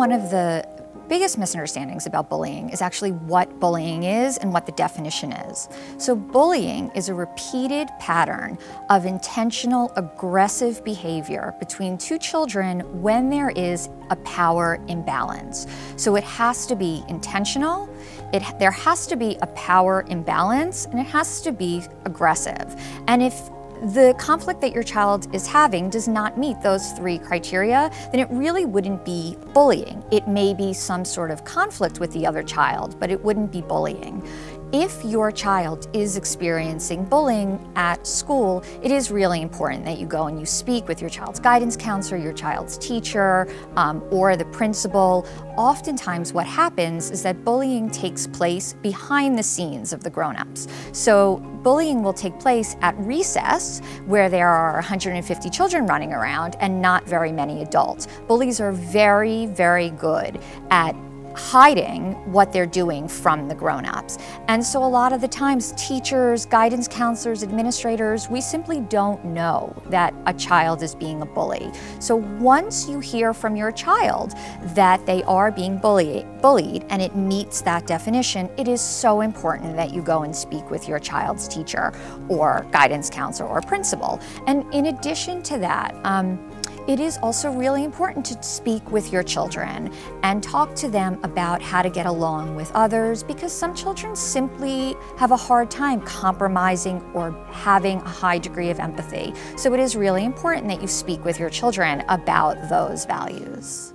one of the biggest misunderstandings about bullying is actually what bullying is and what the definition is. So bullying is a repeated pattern of intentional aggressive behavior between two children when there is a power imbalance. So it has to be intentional, it, there has to be a power imbalance, and it has to be aggressive. And if the conflict that your child is having does not meet those three criteria, then it really wouldn't be bullying. It may be some sort of conflict with the other child, but it wouldn't be bullying. If your child is experiencing bullying at school, it is really important that you go and you speak with your child's guidance counselor, your child's teacher, um, or the principal. Oftentimes what happens is that bullying takes place behind the scenes of the grown-ups. So bullying will take place at recess, where there are 150 children running around and not very many adults. Bullies are very, very good at hiding what they're doing from the grown-ups. And so a lot of the times teachers, guidance counselors, administrators, we simply don't know that a child is being a bully. So once you hear from your child that they are being bully, bullied and it meets that definition, it is so important that you go and speak with your child's teacher or guidance counselor or principal. And in addition to that, um, it is also really important to speak with your children and talk to them about how to get along with others because some children simply have a hard time compromising or having a high degree of empathy. So it is really important that you speak with your children about those values.